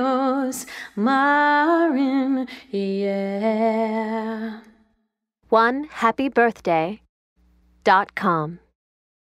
Dios, Marin, yeah. One happy birthday dot com.